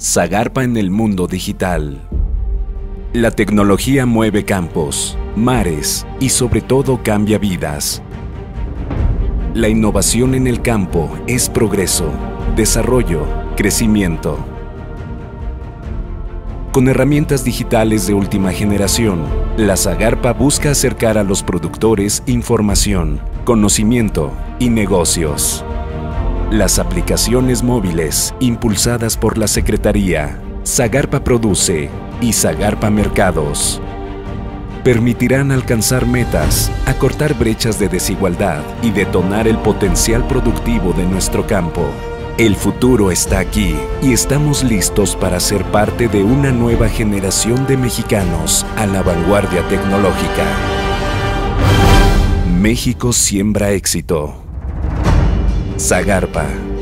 Zagarpa en el mundo digital. La tecnología mueve campos, mares y sobre todo cambia vidas. La innovación en el campo es progreso, desarrollo, crecimiento. Con herramientas digitales de última generación, la Zagarpa busca acercar a los productores información, conocimiento y negocios. Las aplicaciones móviles impulsadas por la Secretaría, Zagarpa Produce y Zagarpa Mercados permitirán alcanzar metas, acortar brechas de desigualdad y detonar el potencial productivo de nuestro campo. El futuro está aquí y estamos listos para ser parte de una nueva generación de mexicanos a la vanguardia tecnológica. México siembra éxito. Zagarpa